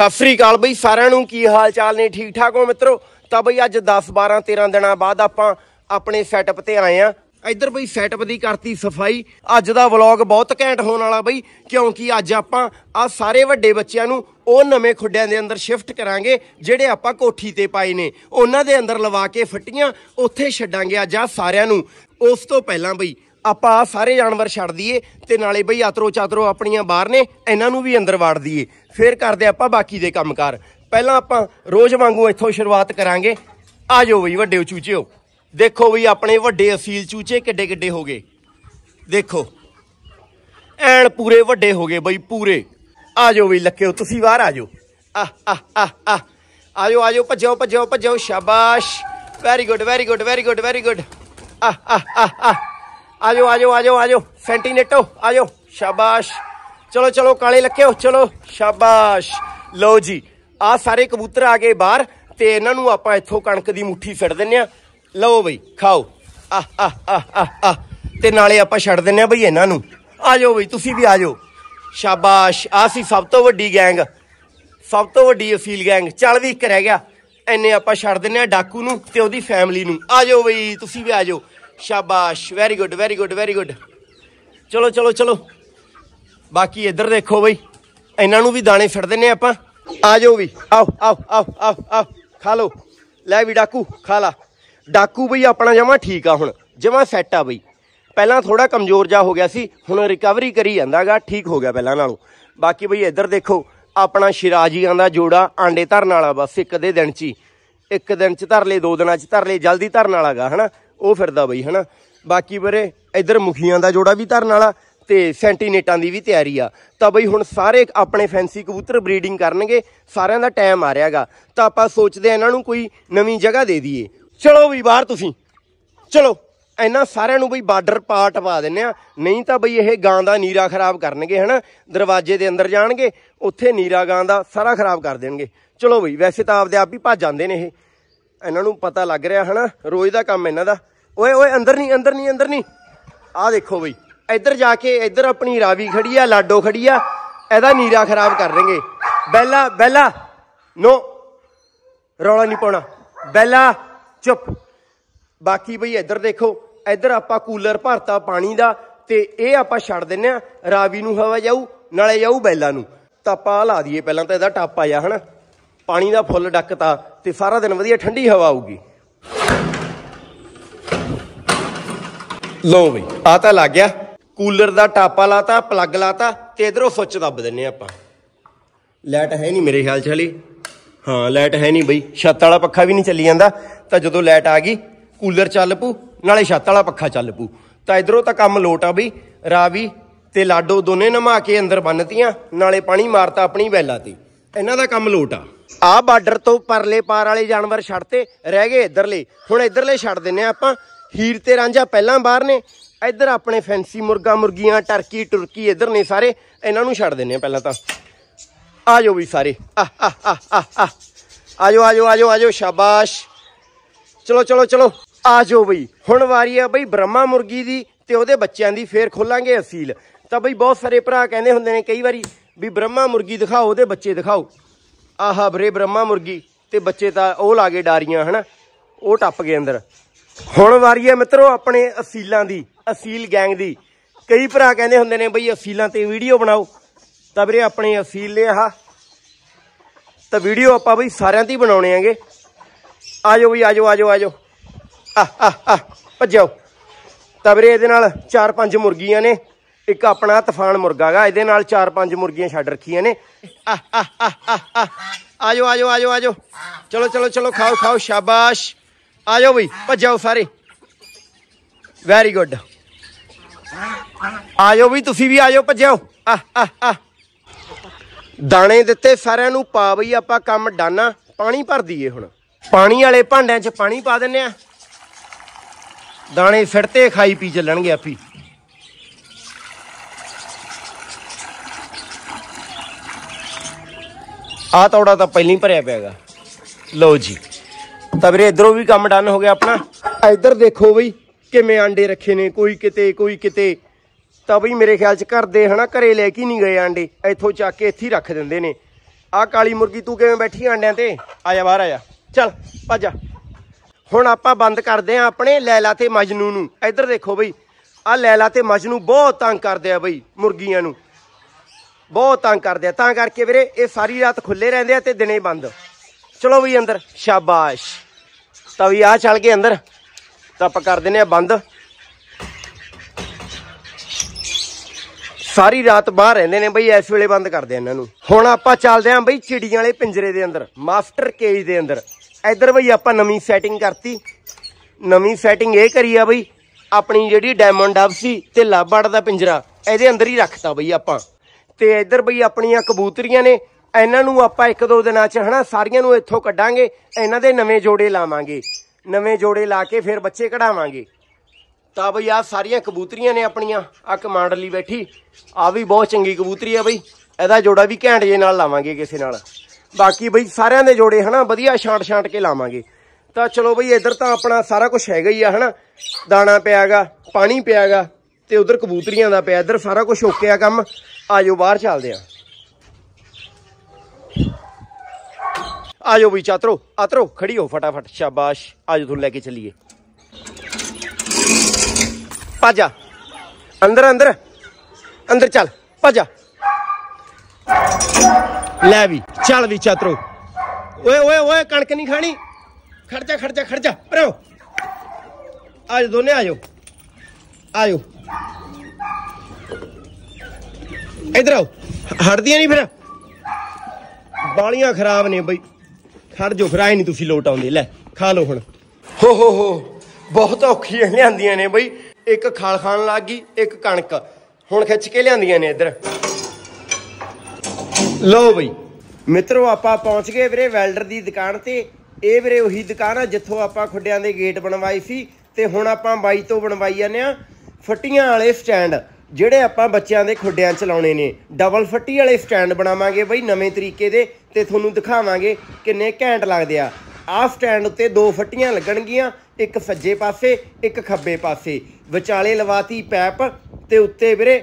ਸਤਿ ਸ੍ਰੀ ਅਕਾਲ ਬਈ, ਸਾਰਿਆਂ ਨੂੰ ਕੀ ਹਾਲ ਚਾਲ ਨੇ? ਠੀਕ ਠਾਕ ਹੋ ਮਿੱਤਰੋ? ਤਾਂ ਬਈ ਅੱਜ 10 12 13 ਦਿਨਾਂ ਬਾਅਦ ਆਪਾਂ ਆਪਣੇ ਸੈਟਅਪ ਤੇ ਆਏ ਆ। ਇੱਧਰ ਬਈ ਸੈਟਅਪ ਦੀ ਕਰਤੀ ਸਫ਼ਾਈ। ਅੱਜ ਦਾ ਵਲੌਗ ਬਹੁਤ ਘੈਂਟ ਹੋਣ ਵਾਲਾ ਬਈ, ਕਿਉਂਕਿ ਅੱਜ ਆਪਾਂ ਆ ਸਾਰੇ ਵੱਡੇ ਬੱਚਿਆਂ ਨੂੰ ਉਹ ਨਵੇਂ ਖੁੱਡਿਆਂ ਦੇ ਅੰਦਰ ਸ਼ਿਫਟ ਕਰਾਂਗੇ, ਜਿਹੜੇ ਆਪਾਂ ਕੋਠੀ ਤੇ ਪਾਏ ਨੇ। ਉਹਨਾਂ ਦੇ ਅੰਦਰ ਲਵਾ ਕੇ ਫੱਟੀਆਂ, ਉੱਥੇ ਛੱਡਾਂਗੇ ਅੱਜ ਆ ਸਾਰਿਆਂ ਨੂੰ। ਉਸ ਤੋਂ ਪਹਿਲਾਂ ਬਈ ਆਪਾਂ ਆਹ ਸਾਰੇ ਜਾਨਵਰ ਛੱਡ ਦਈਏ ਤੇ ਨਾਲੇ ਬਈ ਆਤਰੋ ਚਾਤਰੋ ਆਪਣੀਆਂ ਬਾਹਰ ਨੇ, ਇਹਨਾਂ ਨੂੰ ਵੀ ਅੰਦਰ ਵਾੜ ਦਈਏ। ਫੇਰ ਕਰਦੇ ਆਪਾਂ ਬਾਕੀ ਦੇ ਕੰਮਕਾਰ। ਪਹਿਲਾਂ ਆਪਾਂ ਰੋਜ਼ ਵਾਂਗੂ ਇੱਥੋਂ ਸ਼ੁਰੂਆਤ ਕਰਾਂਗੇ। ਆ ਜਾਓ ਬਈ ਵੱਡੇ ਚੂਚਿਓ। ਦੇਖੋ ਬਈ ਆਪਣੇ ਵੱਡੇ ਅਸੀਲ ਚੂਚੇ ਕਿੱਡੇ ਕਿੱਡੇ ਹੋ ਗਏ। ਦੇਖੋ। ਐਨ ਪੂਰੇ ਵੱਡੇ ਹੋ ਗਏ ਬਈ ਪੂਰੇ। ਆ ਜਾਓ ਬਈ ਲੱਕਿਓ, ਤੁਸੀਂ ਬਾਹਰ ਆ ਜਾਓ ਆ ਆ ਆ ਆ ਆ ਜਾਓ ਆ ਜਾਓ ਭੱਜੋ ਭੱਜੋ ਭੱਜੋ। ਸ਼ਾਬਾਸ਼। Very good very good very good very good ਆ ਆ ਆ ਆ ਆ ਜਾਓ ਆ ਜਾਓ ਆ ਜਾਓ ਆ ਜਾਓ ਸੈਂਟੀਨੇਟੋ ਆ ਜਾਓ ਸ਼ਾਬਾਸ਼। ਚਲੋ ਚਲੋ, ਕਾਲੇ ਲੱਕਿਓ ਚਲੋ। ਸ਼ਾਬਾਸ਼। ਲਓ ਜੀ, ਆ ਸਾਰੇ ਕਬੂਤਰ ਆ ਗਏ ਬਾਹਰ ਤੇ ਇਹਨਾਂ ਨੂੰ ਆਪਾਂ ਇੱਥੋਂ ਕਣਕ ਦੀ ਮੁੱਠੀ ਫਿੜ ਦਿੰਨੇ ਆ ਲਓ ਬਈ, ਖਾਓ। ਆ ਆ ਆ ਆ ਆ ਤੇ ਨਾਲੇ ਆਪਾਂ ਛੱਡ ਦਿੰਨੇ ਆ ਬਈ ਇਹਨਾਂ ਨੂੰ। ਆ ਜਾਓ ਬਈ, ਤੁਸੀਂ ਵੀ ਆ ਜਾਓ ਸ਼ਾਬਾਸ਼। ਆ ਸੀ ਸਭ ਤੋਂ ਵੱਡੀ ਗੈਂਗ ਸਭ ਤੋਂ ਵੱਡੀ ਅਫੀਲ ਗੈਂਗ ਚੱਲ ਵੀ ਇੱਕ ਰਹਿ ਗਿਆ। ਐਨੇ ਆਪਾਂ ਛੱਡ ਦਿੰਨੇ ਆ ਡਾਕੂ ਨੂੰ ਤੇ ਉਹਦੀ ਫੈਮਿਲੀ ਨੂੰ। ਆ ਜਾਓ ਬਈ, ਤੁਸੀਂ ਵੀ ਆ ਜਾਓ ਸ਼ਾਬਾਸ਼ very good very good very good ਚਲੋ ਚਲੋ ਚਲੋ। ਬਾਕੀ ਇੱਧਰ ਦੇਖੋ ਬਈ, ਇਹਨਾਂ ਨੂੰ ਵੀ ਦਾਣੇ ਫਿੜ ਦਿੰਨੇ ਆਪਾਂ। ਆ ਜਾਓ ਵੀ, ਆਓ ਆਓ ਆਓ ਆਓ ਆਓ, ਖਾ ਲਓ। ਲੈ ਵੀ ਡਾਕੂ, ਖਾ ਲਾ। ਡਾਕੂ ਬਈ, ਆਪਣਾ ਜਮਾ ਠੀਕ ਆ ਹੁਣ, ਜਮਾ ਸੈੱਟ ਆ ਬਈ। ਪਹਿਲਾਂ ਥੋੜਾ ਕਮਜ਼ੋਰ ਜਾ ਹੋ ਗਿਆ ਸੀ, ਹੁਣ ਰਿਕਵਰੀ ਕਰੀ ਜਾਂਦਾਗਾ, ਠੀਕ ਹੋ ਗਿਆ ਪਹਿਲਾਂ ਨਾਲੋਂ। ਬਾਕੀ ਬਈ, ਇੱਧਰ ਦੇਖੋ, ਆਪਣਾ ਸ਼ਿਰਾਜੀਆਂ ਦਾ ਜੋੜਾ, ਆਂਡੇ ਧਰਨ ਵਾਲਾ ਬਸ ਇੱਕ ਦੇ ਦਿਨ ਚ ਹੀ। ਇੱਕ ਦਿਨ ਚ ਧਰ ਲਏ, ਦੋ ਦਿਨਾਂ ਚ ਧਰ ਲਏ, ਜਲਦੀ ਧਰਨ ਵਾਲਾਗਾ, ਹਨਾ? ਉਹ ਫਿਰਦਾ ਬਈ, ਹਨਾ? ਬਾਕੀ ਵੀਰੇ, ਇੱਧਰ ਮੁਖੀਆਂ ਦਾ ਜੋੜਾ ਵੀ ਧਰਨ ਵਾਲਾ ਤੇ ਸੈਂਟੀਨੇਟਾਂ ਦੀ ਵੀ ਤਿਆਰੀ ਆ। ਤਾਂ ਬਈ ਹੁਣ ਸਾਰੇ ਆਪਣੇ ਫੈਂਸੀ ਕਬੂਤਰ ਬਰੀਡਿੰਗ ਕਰਨਗੇ, ਸਾਰਿਆਂ ਦਾ ਟਾਈਮ ਆ ਰਿਹਾਗਾ। ਤਾਂ ਆਪਾਂ ਸੋਚਦੇ ਆ ਇਹਨਾਂ ਨੂੰ ਕੋਈ ਨਵੀਂ ਜਗ੍ਹਾ ਦੇ ਦਈਏ। ਚਲੋ ਵੀ ਬਾਹਰ ਤੁਸੀਂ। ਚਲੋ, ਇਹਨਾਂ ਸਾਰਿਆਂ ਨੂੰ ਬਈ ਬਾਰਡਰ ਪਾਟ ਪਾ ਦਿੰਨੇ ਆ। ਨਹੀਂ ਤਾਂ ਬਈ ਇਹ ਗਾਂ ਦਾ ਨੀਰਾ ਖਰਾਬ ਕਰਨਗੇ, ਹਨਾ? ਦਰਵਾਜ਼ੇ ਦੇ ਅੰਦਰ ਜਾਣਗੇ, ਉੱਥੇ ਨੀਰਾ ਗਾਂ ਦਾ ਸਾਰਾ ਖਰਾਬ ਕਰ ਦੇਣਗੇ। ਚਲੋ ਬਈ, ਵੈਸੇ ਤਾਂ ਆਪਦੇ ਆਪ ਹੀ ਭੱਜ ਜਾਂਦੇ ਨੇ ਇਹ। ਇਹਨਾਂ ਨੂੰ ਪਤਾ ਲੱਗ ਰਿਹਾ, ਹਨਾ? ਰੋਜ਼ ਦਾ ਕੰਮ ਇਹਨਾਂ ਦਾ। ਓਏ ਓਏ, ਅੰਦਰ ਨਹੀਂ ਅੰਦਰ ਨਹੀਂ ਅੰਦਰ ਨਹੀਂ। ਆਹ ਦੇਖੋ ਬਈ, ਇੱਧਰ ਜਾ ਕੇ ਇੱਧਰ ਆਪਣੀ ਰਾਵੀ ਖੜੀ ਆ, ਲਾਡੋ ਖੜੀ ਆ, ਇਹਦਾ ਨੀਰਾ ਖਰਾਬ ਕਰ ਦੇਣਗੇ। ਬੈਲਾ ਬੈਲਾ, ਨੋ, ਰੌਲਾ ਨਹੀਂ ਪਾਉਣਾ। ਬੈਲਾ, ਚੁੱਪ। ਬਾਕੀ ਬਈ ਇੱਧਰ ਦੇਖੋ, ਇੱਧਰ ਆਪਾਂ ਕੂਲਰ ਭਰਤਾ ਪਾਣੀ ਦਾ ਤੇ ਇਹ ਆਪਾਂ ਛੱਡ ਦਿੰਨੇ ਆ, ਰਾਵੀ ਨੂੰ ਹਵਾ ਜਾਊ, ਨਾਲੇ ਜਾਊ ਬੈਲਾ ਨੂੰ। ਤਾਂ ਆਪਾਂ ਲਾ ਦਈਏ, ਪਹਿਲਾਂ ਤਾਂ ਇਹਦਾ ਟੱਪ ਆ ਜਾ ਹਨਾ। ਪਾਣੀ ਦਾ ਫੁੱਲ ਡੱਕਤਾ ਤੇ ਸਾਰਾ ਦਿਨ ਵਧੀਆ ਠੰਡੀ ਹਵਾ ਆਊਗੀ। ਲਓ ਬਈ ਆ ਤਾਂ ਲੱਗ ਗਿਆ। ਕੂਲਰ ਦਾ ਟਾਪਾ ਲਾਤਾ ਪਲੱਗ ਲਾਤਾ ਤੇ ਇਧਰੋਂ ਸੁੱਚ ਦੱਬ ਦਿੰਨੇ ਆਪਾਂ। ਲਾਈਟ ਹੈ ਨਹੀਂ ਮੇਰੇ ਖਿਆਲ ਚ ਹਲੇ। ਹਾਂ ਲਾਈਟ ਹੈ ਨਹੀਂ ਬਈ। ਛੱਤ ਵਾਲਾ ਪੱਖਾ ਵੀ ਨਹੀਂ ਚੱਲੀ ਜਾਂਦਾ। ਤਾਂ ਜਦੋਂ ਲਾਈਟ ਆ ਗਈ, ਕੂਲਰ ਚੱਲ ਪੂ ਨਾਲੇ ਛੱਤ ਵਾਲਾ ਪੱਖਾ ਚੱਲ ਪੂ ਤਾਂ ਇਧਰੋਂ ਤਾਂ ਕੰਮ ਲੋਟ ਆ ਬਈ। ਰਾਵੀ ਤੇ ਲਾਡੋ ਦੋਨੇ ਨਮਾ ਕੇ ਅੰਦਰ ਬੰਨਤੀਆਂ, ਨਾਲੇ ਪਾਣੀ ਮਾਰਤਾ ਆਪਣੀ ਵੈਲਾ ਤੇ। ਇਹਨਾਂ ਦਾ ਕੰਮ ਲੋਟ ਆ। ਆ ਬਾਰਡਰ ਤੋਂ ਪਰਲੇ ਪਾਰ ਵਾਲੇ ਜਾਨਵਰ ਛੱਡਤੇ, ਰਹਿ ਗਏ ਇਧਰਲੇ। ਹੁਣ ਇਧਰਲੇ ਛੱਡ ਦਿੰਨੇ ਆ ਆਪਾਂ। ਹੀਰ ਤੇ ਰਾਂਝਾ ਪਹਿਲਾਂ ਬਾਹਰ ਨੇ। ਇੱਧਰ ਆਪਣੇ ਫੈਂਸੀ ਮੁਰਗਾ ਮੁਰਗੀਆਂ ਟਰਕੀ ਟੁਰਕੀ ਇੱਧਰ ਨੇ ਸਾਰੇ। ਇਹਨਾਂ ਨੂੰ ਛੱਡ ਦਿੰਨੇ ਆ ਪਹਿਲਾਂ ਤਾਂ। ਆ ਜਾਓ ਵੀ ਸਾਰੇ। ਆ ਆ ਆ ਆ ਆ। ਆ ਜਾਓ ਆ ਜਾਓ ਆ ਜਾਓ ਆ ਜਾਓ, ਸ਼ਾਬਾਸ਼। ਚਲੋ ਚਲੋ ਚਲੋ। ਆ ਜਾਓ ਬਈ। ਹੁਣ ਵਾਰੀ ਆ ਬਈ ਬ੍ਰਹਮਾ ਮੁਰਗੀ ਦੀ ਤੇ ਉਹਦੇ ਬੱਚਿਆਂ ਦੀ ਫੇਰ ਖੋਲਾਂਗੇ ਅਸੀਲ। ਤਾਂ ਬਈ ਬਹੁਤ ਸਾਰੇ ਭਰਾ ਕਹਿੰਦੇ ਹੁੰਦੇ ਨੇ ਕਈ ਵਾਰੀ ਵੀ ਬ੍ਰਹਮਾ ਮੁਰਗੀ ਦਿਖਾਓ, ਉਹਦੇ ਬੱਚੇ ਦਿਖਾਓ। ਆਹਾ ਬਰੇ ਬ੍ਰਹਮਾ ਮੁਰਗੀ ਤੇ ਬੱਚੇ ਤਾਂ ਉਹ ਲਾ ਕੇ ਡਾਰੀਆਂ, ਹਨਾ? ਉਹ ਟੱਪ ਗਏ ਅੰਦਰ। ਹੁਣ ਵਾਰੀ ਹੈ ਮਿੱਤਰੋ ਆਪਣੇ ਅਸੀਲਾਂ ਦੀ, ਅਸੀਲ ਗੈਂਗ ਦੀ। ਕਈ ਭਰਾ ਕਹਿੰਦੇ ਹੁੰਦੇ ਨੇ, ਬਈ ਅਸੀਲਾਂ ਤੇ ਵੀਡੀਓ ਬਣਾਓ। ਤਾਂ ਵੀਰੇ ਆਪਣੇ ਅਸੀਲ ਨੇ ਆਹ। ਤਾਂ ਵੀਡੀਓ ਆਪਾਂ ਬਈ ਸਾਰਿਆਂ ਦੀ ਬਣਾਉਣੇ ਆਂਗੇ ਆਜੋ ਬਈ, ਆਜੋ ਆਜੋ ਆਜੋ। ਆ ਆ ਆ ਭੱਜੋ। ਤਾਂ ਵੀਰੇ ਇਹਦੇ ਨਾਲ ਚਾਰ ਪੰਜ ਮੁਰਗੀਆਂ ਨੇ। ਇੱਕ ਆਪਣਾ ਤੂਫਾਨ ਮੁਰਗਾਗਾ ਇਹਦੇ ਨਾਲ ਚਾਰ ਪੰਜ ਮੁਰਗੀਆਂ ਛੱਡ ਰੱਖੀਆਂ ਨੇ। ਆ ਆ ਆ ਆ ਆ ਆਜੋ ਆਜੋ ਆਜੋ ਆਜੋ। ਚਲੋ ਚਲੋ ਚਲੋ, ਖਾਓ ਖਾਓ, ਸ਼ਾਬਾਸ਼। ਆ ਜਾਓ ਬਈ ਭੱਜੋ ਸਾਰੇ। ਵੈਰੀ ਗੁੱਡ ਆ ਜਾਓ ਬਈ, ਤੁਸੀਂ ਵੀ ਆ ਜਾਓ ਭੱਜੋ ਆ ਆ ਆ। ਦਾਣੇ ਦਿੱਤੇ ਸਾਰਿਆਂ ਨੂੰ, ਪਾ ਬਈ ਆਪਾਂ ਕੰਮ ਡਾਨਾ, ਪਾਣੀ ਭਰ ਦਈਏ ਹੁਣ। ਪਾਣੀ ਵਾਲੇ ਭਾਂਡਿਆਂ 'ਚ ਪਾਣੀ ਪਾ ਦਿੰਨੇ ਆ। ਦਾਣੇ ਫਿਰਤੇ ਖਾਈ ਪੀ ਚੱਲਣਗੇ ਆਪੀ। ਆ ਤੌੜਾ ਤਾਂ ਪਹਿਲਾਂ ਹੀ ਭਰਿਆ ਪਿਆਗਾ ਲਓ ਜੀ। ਤਾਂ ਵੀਰੇ ਇਧਰੋਂ ਵੀ ਕੰਮ ਡਨ ਹੋ ਗਿਆ ਆਪਣਾ। ਇੱਧਰ ਦੇਖੋ ਬਈ, ਕਿਵੇਂ ਆਂਡੇ ਰੱਖੇ ਨੇ, ਕੋਈ ਕਿਤੇ ਕੋਈ ਕਿਤੇ। ਤਾਂ ਬਈ ਮੇਰੇ ਖਿਆਲ ਚ ਘਰ ਦੇ ਹਨਾ, ਘਰੇ ਲੈ ਕੇ ਨਹੀਂ ਗਏ ਆਂਡੇ। ਇੱਥੋਂ ਚੱਕ ਕੇ ਇੱਥੇ ਰੱਖ ਦਿੰਦੇ ਨੇ। ਆਹ ਕਾਲੀ ਮੁਰਗੀ ਤੂੰ ਕਿਵੇਂ ਬੈਠੀ ਆਂਡਿਆਂ ਤੇ? ਆ ਜਾ ਬਾਹਰ ਆ ਜਾ। ਚੱਲ, ਭੱਜ ਜਾ। ਹੁਣ ਆਪਾਂ ਬੰਦ ਕਰਦੇ ਆ ਆਪਣੇ ਲੈਲਾ ਤੇ ਮਜਨੂ ਨੂੰ। ਇੱਧਰ ਦੇਖੋ ਬਈ ਆ ਲੈਲਾ ਤੇ ਮਜਨੂ ਬਹੁਤ ਤੰਗ ਕਰਦੇ ਆ ਬਈ, ਮੁਰਗੀਆਂ ਨੂੰ। ਬਹੁਤ ਤੰਗ ਕਰਦੇ ਆ। ਤਾਂ ਕਰਕੇ ਵੀਰੇ, ਇਹ ਸਾਰੀ ਰਾਤ ਖੁੱਲੇ ਰਹਿੰਦੇ ਆ ਤੇ ਦਿਨੇ ਬੰਦ। ਚਲੋ ਵੀ ਅੰਦਰ, ਸ਼ਾਬਾਸ਼। ਤਾਂ ਵੀ ਆ ਚੱਲ ਕੇ ਅੰਦਰ, ਤਾਂ ਆਪਾਂ ਕਰ ਦਿੰਨੇ ਆ ਬੰਦ। ਸਾਰੀ ਰਾਤ ਬਾਹਰ ਰਹਿੰਦੇ ਨੇ ਬਈ, ਇਸ ਵੇਲੇ ਬੰਦ ਕਰਦੇ ਆ ਇਹਨਾਂ ਨੂੰ। ਹੁਣ ਆਪਾਂ ਚੱਲਦੇ ਆਂ ਬਈ, ਚਿੜੀਆਂ ਵਾਲੇ ਪਿੰਜਰੇ ਦੇ ਅੰਦਰ, ਮਾਸਟਰ ਕੇਜ ਦੇ ਅੰਦਰ। ਇੱਧਰ ਬਈ ਆਪਾਂ ਨਵੀਂ ਸੈਟਿੰਗ ਕਰਤੀ। ਨਵੀਂ ਸੈਟਿੰਗ ਇਹ ਕਰੀ ਆ ਬਈ, ਆਪਣੀ ਜਿਹੜੀ ਡਾਇਮੰਡ ਡਬ ਸੀ ਤੇ ਲਾਬੜ ਦਾ ਪਿੰਜਰਾ, ਇਹਦੇ ਅੰਦਰ ਹੀ ਰੱਖਤਾ ਬਈ ਆਪਾਂ। ਤੇ ਇੱਧਰ ਬਈ ਆਪਣੀਆਂ ਕਬੂਤਰੀਆਂ ਨੇ ਇਹਨਾਂ ਨੂੰ ਆਪਾਂ ਇੱਕ ਦੋ ਦਿਨਾਂ ਚ ਹਨਾ ਸਾਰੀਆਂ ਨੂੰ ਇੱਥੋਂ ਕੱਢਾਂਗੇ, ਇਹਨਾਂ ਦੇ ਨਵੇਂ ਜੋੜੇ ਲਾਵਾਂਗੇ। ਨਵੇਂ ਜੋੜੇ ਲਾ ਕੇ ਫਿਰ ਬੱਚੇ ਕਢਾਵਾਂਗੇ। ਤਾਂ ਬਈ ਆ ਸਾਰੀਆਂ ਕਬੂਤਰੀਆਂ ਨੇ ਆਪਣੀਆਂ ਆ ਕਮਾਂਡਲੀ ਬੈਠੀ। ਆ ਵੀ ਬਹੁਤ ਚੰਗੀ ਕਬੂਤਰੀ ਆ ਬਈ। ਇਹਦਾ ਜੋੜਾ ਵੀ ਘੈਂਟ ਜੇ ਨਾਲ ਲਾਵਾਂਗੇ ਕਿਸੇ ਨਾਲ। ਬਾਕੀ ਬਈ ਸਾਰਿਆਂ ਦੇ ਜੋੜੇ ਹਨਾ ਵਧੀਆ ਛਾਂਟ ਛਾਂਟ ਕੇ ਲਾਵਾਂਗੇ। ਤਾਂ ਚਲੋ ਬਈ ਇੱਧਰ ਤਾਂ ਆਪਣਾ ਸਾਰਾ ਕੁਝ ਹੈਗਾ ਹੀ ਆ ਹਨਾ। ਦਾਣਾ ਪਿਆਗਾ, ਪਾਣੀ ਪਿਆਗਾ ਤੇ ਉਧਰ ਕਬੂਤਰੀਆਂ ਦਾ ਪਿਆ। ਇੱਧਰ ਸਾਰਾ ਕੁਝ ਓਕੇ ਆ ਕੰਮ। ਆਜੋ ਬਾਹਰ ਚੱਲਦੇ ਆ। ਆਜੋ ਬਈ ਚਾਤਰੋ ਆਤਰੋ ਖੜੀ ਹੋ ਫਟਾਫਟ ਸ਼ਾਬਾਸ਼ ਆਜੋ ਤੁਹਾਨੂੰ ਲੈ ਕੇ ਚੱਲੀਏ ਭੱਜਾ ਅੰਦਰ ਅੰਦਰ ਅੰਦਰ ਚੱਲ ਭੱਜਾ ਲੈ ਵੀ ਚੱਲ ਵੀ ਚਾਤਰੋ ਓਏ ਓਏ ਓਏ ਕਣਕ ਨਹੀਂ ਖਾਣੀ ਖੜ ਜਾ ਖੜ ਜਾ ਖੜ ਪਰੋ ਆਜੋ ਦੋਨੇ ਆਜੋ ਆਜੋ ਇਧਰ ਆਓ ਹਟਦੀਆਂ ਨਹੀਂ ਫਿਰ ਬਾਲੀਆਂ ਖਰਾਬ ਨੇ ਬਈ ਖੜ ਜੋ ਫਿਰ ਆਏ ਨਹੀਂ ਤੁਸੀਂ ਲੋਟ ਆਉਂਦੇ। ਲੈ ਖਾ ਲਓ ਹੁਣ। ਹੋ ਹੋ ਹੋ ਬਹੁਤ ਔਖੀਆਂ ਲਿਆਂਦੀਆਂ ਨੇ ਬਈ। ਇੱਕ ਖਾਲ ਖਾਣ ਲੱਗ ਗਈ ਇੱਕ ਕਣਕ। ਹੁਣ ਖਿੱਚ ਕੇ ਲਿਆਂਦੀਆਂ ਨੇ ਇੱਧਰ। ਲਓ ਬਈ ਮਿੱਤਰੋ ਆਪਾਂ ਪਹੁੰਚ ਗਏ ਵੀਰੇ ਵੈਲਡਰ ਦੀ ਦੁਕਾਨ ਤੇ। ਇਹ ਵੀਰੇ ਉਹੀ ਦੁਕਾਨ ਆ ਜਿੱਥੋਂ ਆਪਾਂ ਖੁੱਡਿਆਂ ਦੇ ਗੇਟ ਬਣਵਾਈ ਸੀ। ਤੇ ਹੁਣ ਆਪਾਂ ਬਾਈ ਤੋਂ ਬਣਵਾਈ ਜਾਂਦੇ ਆ ਫੱਟੀਆਂ ਵਾਲੇ ਸਟੈਂਡ। ਜਿਹੜੇ ਆਪਾਂ ਬੱਚਿਆਂ ਦੇ ਖੁੱਡਿਆਂ ਚ ਲਾਉਣੇ ਨੇ ਡਬਲ ਫੱਟੀ ਵਾਲੇ ਸਟੈਂਡ ਬਣਾਵਾਂਗੇ ਬਈ ਨਵੇਂ ਤਰੀਕੇ ਦੇ ਤੇ ਤੁਹਾਨੂੰ ਦਿਖਾਵਾਂਗੇ ਕਿੰਨੇ ਘੈਂਟ ਲੱਗਦੇ ਆ। ਆਹ ਸਟੈਂਡ ਉੱਤੇ ਦੋ ਫੱਟੀਆਂ ਲੱਗਣਗੀਆਂ, ਇੱਕ ਸੱਜੇ ਪਾਸੇ, ਇੱਕ ਖੱਬੇ ਪਾਸੇ। ਵਿਚਾਲੇ ਲਵਾਤੀ ਪੈਪ ਤੇ ਉੱਤੇ ਵੀਰੇ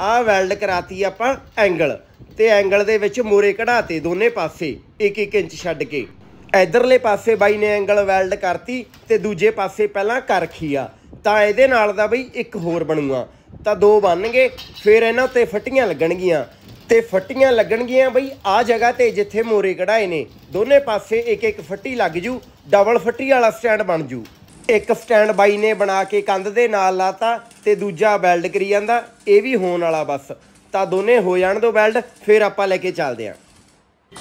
ਆਹ ਵੈਲਡ ਕਰਾਤੀ ਆਪਾਂ ਐਂਗਲ ਤੇ ਐਂਗਲ ਦੇ ਵਿੱਚ ਮੋਰੇ ਕਢਾਤੇ ਦੋਨੇ ਪਾਸੇ 1-1 ਇੰਚ ਛੱਡ ਕੇ। ਇਧਰਲੇ ਪਾਸੇ ਬਾਈ ਨੇ ਐਂਗਲ ਵੈਲਡ ਕਰਤੀ ਤੇ ਦੂਜੇ ਪਾਸੇ ਪਹਿਲਾਂ ਕਰ ਰੱਖੀ ਆ। ਤਾਂ ਇਹਦੇ ਨਾਲ ਦਾ ਬਈ ਇੱਕ ਹੋਰ ਬਣੂਗਾ। ਤਾਂ ਦੋ ਬਣਨਗੇ, ਫਿਰ ਇਹਨਾਂ ਉੱਤੇ ਫੱਟੀਆਂ ਲੱਗਣਗੀਆਂ। ਤੇ ਫੱਟੀਆਂ ਲੱਗਣਗੀਆਂ ਬਈ ਆ ਜਗ੍ਹਾ ਤੇ ਜਿੱਥੇ ਮੋਰੇ ਕਢਾਏ ਨੇ। ਦੋਨੇ ਪਾਸੇ ਇੱਕ ਇੱਕ ਫੱਟੀ ਲੱਗ ਜੂ, ਡਬਲ ਫੱਟੀ ਵਾਲਾ ਸਟੈਂਡ ਬਣ ਜੂ। ਇੱਕ ਸਟੈਂਡ ਬਾਈ ਨੇ ਬਣਾ ਕੇ ਕੰਧ ਦੇ ਨਾਲ ਲਾਤਾ ਤੇ ਦੂਜਾ ਵੈਲਡ ਕਰੀ ਜਾਂਦਾ, ਇਹ ਵੀ ਹੋਣ ਵਾਲਾ ਬਸ। ਤਾਂ ਦੋਨੇ ਹੋ ਜਾਣ ਦੋ ਵੈਲਡ, ਫਿਰ ਆਪਾਂ ਲੈ ਕੇ ਚੱਲਦੇ ਆਂ।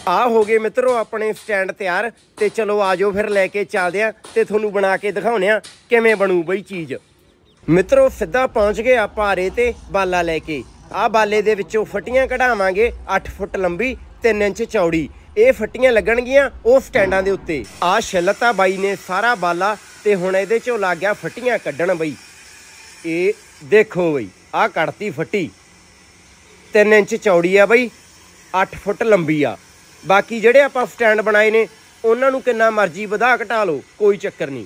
ਆ ਹੋ ਗਏ ਮਿੱਤਰੋ ਆਪਣੇ ਸਟੈਂਡ ਤਿਆਰ, ਤੇ ਚਲੋ ਆਜੋ ਫਿਰ ਲੈ ਕੇ ਚੱਲਦੇ ਆਂ ਤੇ ਤੁਹਾਨੂੰ ਬਣਾ ਕੇ ਦਿਖਾਉਣੇ ਆ ਕਿਵੇਂ ਬਣੂ ਬਈ ਚੀਜ਼। ਮਿੱਤਰੋ, ਸਿੱਧਾ ਪਹੁੰਚ ਗਏ ਆਪਾਂ ਆਰੇ ਤੇ ਬਾਲਾ ਲੈ ਕੇ। ਆ ਬਾਲੇ ਦੇ ਵਿੱਚੋਂ ਫੱਟੀਆਂ ਕਢਾਵਾਂਗੇ 8 ਫੁੱਟ ਲੰਬੀ 3 ਇੰਚ ਚੌੜੀ। ਇਹ ਫੱਟੀਆਂ ਲੱਗਣਗੀਆਂ ਉਹ ਸਟੈਂਡਾਂ ਦੇ ਉੱਤੇ। ਆ ਛਿੱਲਤਾ ਬਾਈ ਨੇ ਸਾਰਾ ਬਾਲਾ ਤੇ ਹੁਣ ਇਹਦੇ ਚੋਂ ਲੱਗ ਗਿਆ ਫੱਟੀਆਂ ਕੱਢਣ ਬਈ। ਇਹ ਦੇਖੋ ਬਈ, ਆ ਕੱਢਤੀ ਫੱਟੀ। 3 ਇੰਚ ਚੌੜੀ ਆ ਬਈ 8 ਫੁੱਟ ਲੰਬੀ ਆ। ਬਾਕੀ ਜਿਹੜੇ ਆਪਾਂ ਸਟੈਂਡ ਬਣਾਏ ਨੇ, ਉਹਨਾਂ ਨੂੰ ਕਿੰਨਾ ਮਰਜ਼ੀ ਵਧਾ ਘਟਾ ਲਓ, ਕੋਈ ਚੱਕਰ ਨਹੀਂ।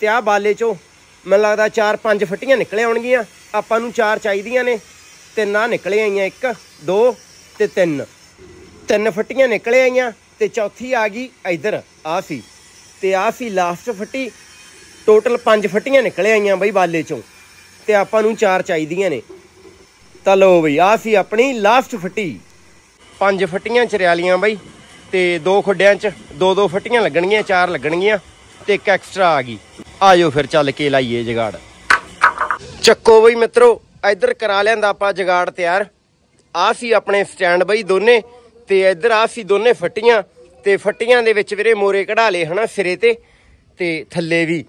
ਤੇ ਆ ਬਾਲੇ ਚੋਂ ਮੈਨੂੰ ਲੱਗਦਾ 4-5 ਫੱਟੀਆਂ ਨਿਕਲੇ ਆਉਣਗੀਆਂ ਆਪਾਂ ਨੂੰ 4 ਚਾਹੀਦੀਆਂ ਨੇ। ਤਿੰਨ ਆ ਨਿਕਲੇ ਆਈਆਂ 1 2 ਤੇ 3 ਤਿੰਨ ਫੱਟੀਆਂ ਨਿਕਲੇ ਆਈਆਂ ਤੇ ਚੌਥੀ ਆ ਗਈ ਇੱਧਰ, ਆ ਸੀ। ਤੇ ਆ ਸੀ ਲਾਸਟ ਫੱਟੀ। ਟੋਟਲ 5 ਫੱਟੀਆਂ ਨਿਕਲੇ ਆਈਆਂ ਬਈ ਬਾਲੇ ਚੋਂ। ਤੇ ਆਪਾਂ ਨੂੰ 4 ਚਾਹੀਦੀਆਂ ਨੇ। ਤਾਂ ਲੋ ਬਈ, ਆ ਸੀ ਆਪਣੀ ਲਾਸਟ ਫੱਟੀ। ਪੰਜ ਫੱਟੀਆਂ ਚਰਿਆਲੀਆਂ ਬਈ ਤੇ ਦੋ ਖੁੱਡਿਆਂ 'ਚ ਦੋ ਦੋ ਫੱਟੀਆਂ ਲੱਗਣਗੀਆਂ, ਚਾਰ ਲੱਗਣਗੀਆਂ ਤੇ ਇੱਕ ਐਕਸਟਰਾ ਆ ਗਈ। ਆਜੋ ਫਿਰ ਚੱਲ ਕੇ ਲਾਈਏ ਜਗਾੜ। ਚੱਕੋ ਬਈ ਮਿੱਤਰੋ, ਇੱਧਰ ਕਰਾ ਲਿਆਂਦਾ ਆਪਾਂ ਜਗਾੜ ਤਿਆਰ। ਆ ਸੀ ਆਪਣੇ ਸਟੈਂਡ ਬਈ ਦੋਨੇ, ਤੇ ਇੱਧਰ ਆ ਸੀ ਦੋਨੇ ਫੱਟੀਆਂ, ਤੇ ਫੱਟੀਆਂ ਦੇ ਵਿੱਚ ਵੀਰੇ ਮੋਰੇ ਕਢਾ ਲਏ ਹਨਾ ਸਿਰੇ ਤੇ ਤੇ ਥੱਲੇ ਵੀ।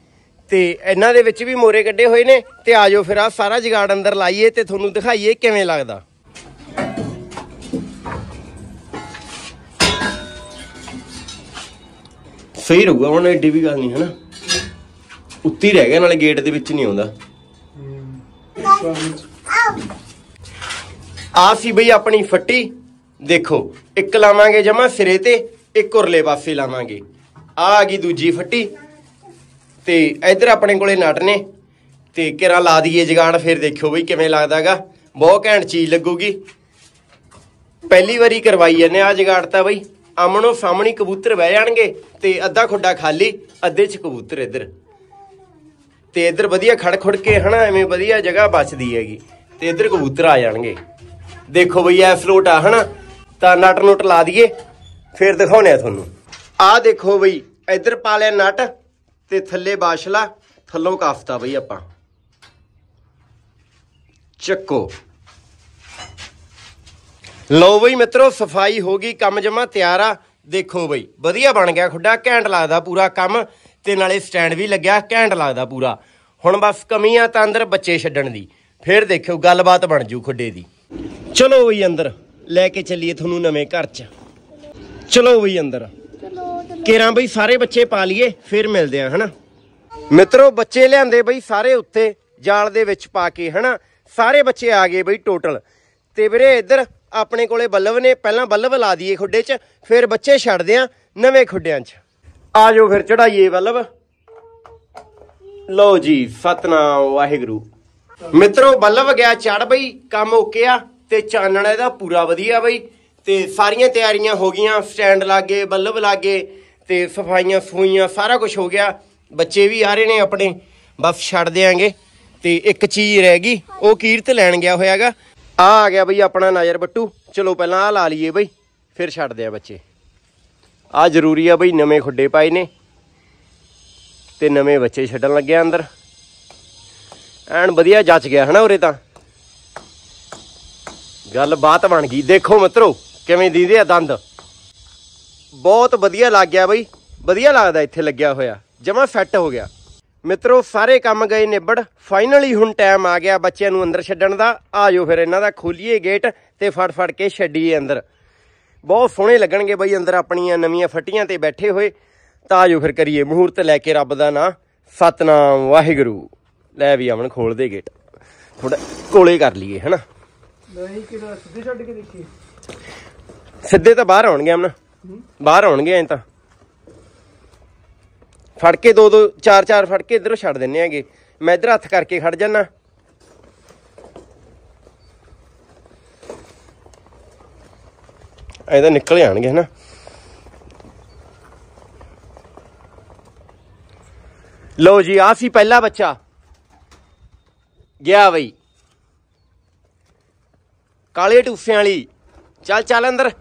ਤੇ ਇਹਨਾਂ ਦੇ ਵਿੱਚ ਵੀ ਮੋਰੇ ਕੱਢੇ ਹੋਏ ਨੇ, ਤੇ ਆਜੋ ਫਿਰ ਆ ਸਾਰਾ ਜਗਾੜ ਅੰਦਰ ਲਾਈਏ ਤੇ ਤੁਹਾਨੂੰ ਦਿਖਾਈਏ ਕਿਵੇਂ ਲੱਗਦਾ। ਸਹੀ ਰਹੂਗਾ, ਹੁਣ ਏਡੀ ਵੀ ਗੱਲ ਨਹੀਂ, ਹਨਾ? ਉੱਤੀ ਰਹਿ ਗਿਆ ਨਾਲੇ ਗੇਟ ਦੇ ਵਿੱਚ ਨਹੀਂ ਆਉਂਦਾ। ਆ ਸੀ ਬਈ ਆਪਣੀ ਫੱਟੀ। ਦੇਖੋ ਇੱਕ ਲਾਵਾਂਗੇ ਜਮਾ ਸਿਰੇ ਤੇ ਇੱਕ ਉਰਲੇ ਪਾਸੇ ਲਾਵਾਂਗੇ। ਆ ਆ ਗਈ ਦੂਜੀ ਫੱਟੀ। ਤੇ ਇੱਧਰ ਆਪਣੇ ਕੋਲੇ ਨਟ ਨੇ। ਤੇ ਕਿਰਾ ਲਾ ਦਈਏ ਜਗਾੜ ਫਿਰ ਦੇਖਿਓ ਬਈ ਕਿਵੇਂ ਲੱਗਦਾਗਾ। ਬਹੁਤ ਘੈਂਟ ਚੀਜ਼ ਲੱਗੂਗੀ। ਪਹਿਲੀ ਵਾਰੀ ਕਰਵਾਈ ਜਾਂਦੇ ਆ ਜਗਾੜ ਤਾਂ ਬਈ। ਆਮਣੋ ਸਾਹਮਣੇ ਕਬੂਤਰ ਬਹਿ ਜਾਣਗੇ ਤੇ ਅੱਧਾ ਖੁੱਡਾ ਖਾਲੀ ਅੱਧੇ ਚ ਕਬੂਤਰ ਇੱਧਰ। ਤੇ ਇੱਧਰ ਵਧੀਆ ਖੜ ਖੜ ਕੇ ਹਨਾ, ਐਵੇਂ ਵਧੀਆ ਜਗ੍ਹਾ ਬਚਦੀ ਹੈਗੀ। ਤੇ ਇੱਧਰ ਕਬੂਤਰ ਆ ਜਾਣਗੇ। ਦੇਖੋ ਬਈ ਐ ਫਲੋਟ ਆ, ਹਨਾ? ਤਾਂ ਨਟ ਨੁਟ ਲਾ ਦਈਏ, ਫਿਰ ਦਿਖਾਉਣੇ ਆ ਤੁਹਾਨੂੰ। ਆਹ ਦੇਖੋ ਬਈ, ਇੱਧਰ ਪਾ ਲਿਆ ਨਟ ਤੇ ਥੱਲੇ ਬਾਸ਼ਲਾ, ਥੱਲੋਂ ਕਾਫਤਾ ਬਈ ਆਪਾਂ। ਚੱਕੋ। ਲਓ ਬਈ ਮਿੱਤਰੋ, ਸਫ਼ਾਈ ਹੋ ਗਈ, ਕੰਮ ਜਮਾ ਤਿਆਰ ਆ। ਦੇਖੋ ਬਈ, ਵਧੀਆ ਬਣ ਗਿਆ ਖੁੱਡਾ, ਘੈਂਟ ਲੱਗਦਾ ਪੂਰਾ ਕੰਮ। ਤੇ ਨਾਲੇ ਸਟੈਂਡ ਵੀ ਲੱਗਿਆ ਘੈਂਟ ਲੱਗਦਾ ਪੂਰਾ। ਹੁਣ ਬਸ ਕਮੀ ਆ ਤਾਂ ਅੰਦਰ ਬੱਚੇ ਛੱਡਣ ਦੀ। ਫਿਰ ਦੇਖਿਓ ਗੱਲਬਾਤ ਬਣ ਜੂ ਖੁੱਡੇ ਦੀ। ਚਲੋ ਬਈ ਅੰਦਰ ਲੈ ਕੇ ਚੱਲੀਏ ਤੁਹਾਨੂੰ ਨਵੇਂ ਘਰ 'ਚ। ਚਲੋ ਬਈ ਅੰਦਰ। ਕੇਰਾਂ ਬਈ ਸਾਰੇ ਬੱਚੇ ਪਾ ਲਈਏ ਫਿਰ ਮਿਲਦੇ ਆ ਹਨਾ? ਮਿੱਤਰੋ ਬੱਚੇ ਲਿਆਂਦੇ ਬਈ ਸਾਰੇ ਉੱਤੇ ਜਾਲ ਦੇ ਵਿੱਚ ਪਾ ਕੇ ਹਨਾ? ਸਾਰੇ ਬੱਚੇ ਆ ਗਏ ਬਈ ਟੋਟਲ। ਤੇ ਵੀਰੇ ਇੱਧਰ ਆਪਣੇ ਕੋਲੇ ਬੱਲਬ ਨੇ ਪਹਿਲਾਂ ਬੱਲਬ ਲਾ ਦਈਏ ਖੁੱਡੇ 'ਚ ਫਿਰ ਬੱਚੇ ਛੱਡਦੇ ਆ ਨਵੇਂ ਖੁੱਡਿਆਂ 'ਚ। ਆ ਜਾਓ ਫਿਰ ਚੜਾਈਏ ਬੱਲਬ ਲਓ ਜੀ, ਸਤਨਾਮ ਵਾਹਿਗੁਰੂ। ਮਿੱਤਰੋ ਬੱਲਬ ਗਿਆ ਚੜ ਬਈ, ਕੰਮ ਓਕੇ ਆ ਤੇ ਚਾਨਣ ਇਹਦਾ ਪੂਰਾ ਵਧੀਆ ਬਈ। ਤੇ ਸਾਰੀਆਂ ਤਿਆਰੀਆਂ ਹੋ ਗਈਆਂ, ਸਟੈਂਡ ਲਾਗੇ ਬੱਲਬ ਲਾਗੇ ਤੇ ਸਫਾਈਆਂ ਸੂਈਆਂ ਸਾਰਾ ਕੁਝ ਹੋ ਗਿਆ। ਬੱਚੇ ਵੀ ਆ ਰਹੇ ਨੇ ਆਪਣੇ, ਬਸ ਛੱਡ ਦਿਆਂਗੇ। ਤੇ ਇੱਕ ਚੀਜ਼ ਰਹਿ ਗਈ, ਉਹ ਕੀਰਤ ਲੈਣ ਗਿਆ ਹੋਇਆਗਾ। ਆ ਆ ਗਿਆ ਬਈ ਆਪਣਾ ਨਜ਼ਰ ਬੱਟੂ। ਚਲੋ ਪਹਿਲਾਂ ਆ ਲਾ ਲਈਏ ਬਈ, ਫਿਰ ਛੱਡਦੇ ਆ ਬੱਚੇ। ਆ ਜ਼ਰੂਰੀ ਆ ਬਈ ਨਵੇਂ ਖੁੱਡੇ ਪਾਏ ਨੇ ਤੇ ਨਵੇਂ ਬੱਚੇ ਛੱਡਣ ਲੱਗਿਆ ਅੰਦਰ। ਐਨ ਵਧੀਆ ਜੱਚ ਗਿਆ ਹਨਾ ਉਰੇ ਤਾਂ। ਗੱਲ ਬਾਤ ਬਣ ਗਈ। ਦੇਖੋ ਮਿੱਤਰੋ, ਕਿਵੇਂ ਦੀਦੇ ਆ ਦੰਦ। ਬਹੁਤ ਵਧੀਆ ਲੱਗ ਗਿਆ ਬਈ। ਵਧੀਆ ਲੱਗਦਾ ਇੱਥੇ ਲੱਗਿਆ ਹੋਇਆ। ਜਮਾ ਸੈੱਟ ਹੋ ਗਿਆ। ਮਿੱਤਰੋ, ਸਾਰੇ ਕੰਮ ਗਏ ਨਿਬੜ। ਫਾਈਨਲੀ ਹੁਣ ਟਾਈਮ ਆ ਗਿਆ ਬੱਚਿਆਂ ਨੂੰ ਅੰਦਰ ਛੱਡਣ ਦਾ। ਆਜੋ ਫਿਰ ਇਹਨਾਂ ਦਾ ਖੋਲੀਏ ਗੇਟ ਤੇ ਫੜ ਫੜ ਕੇ ਛੱਡੀਏ ਅੰਦਰ। ਬਹੁਤ ਸੋਹਣੇ ਲੱਗਣਗੇ ਬਈ ਅੰਦਰ ਆਪਣੀਆਂ ਨਵੀਆਂ ਫੱਟੀਆਂ ਤੇ ਬੈਠੇ ਹੋਏ। ਤਾਂ ਆਜੋ ਫਿਰ ਕਰੀਏ ਮਹੂਰਤ ਲੈ ਕੇ ਰੱਬ ਦਾ ਨਾਂ। ਸਤਨਾਮ ਵਾਹਿਗੁਰੂ। ਲੈ ਵੀ ਅਮਨ ਖੋਲ ਦੇ ਗੇਟ। ਥੋੜਾ ਕੋਲੇ ਕਰ ਲਈਏ ਹਨਾ? ਨਹੀਂ ਕਿਦਾ ਸਿੱਧੇ ਛੱਡ ਕੇ ਦੇਖੀ ਸਿੱਧੇ ਤਾਂ ਬਾਹਰ ਆਉਣਗੇ ਅਮਨ। ਬਾਹਰ ਆਉਣਗੇ ਐਂ ਤਾਂ। ਫੜ ਕੇ ਦੋ ਦੋ ਚਾਰ ਚਾਰ ਫੜ ਕੇ ਇਧਰੋਂ ਛੱਡ ਦਿੰਨੇ ਆਗੇ ਮੈਂ ਇਧਰ ਹੱਥ ਕਰਕੇ ਖੜ ਜਾਣਾ ਐ ਤਾਂ ਨਿਕਲ ਜਾਣਗੇ ਹਨਾ? ਲਓ ਜੀ ਆ ਸੀ ਪਹਿਲਾ ਬੱਚਾ। ਗਿਆ ਬਈ। ਕਾਲੇ ਟੂਸਿਆਂ ਵਾਲੀ। ਚੱਲ ਚੱਲ ਅੰਦਰ।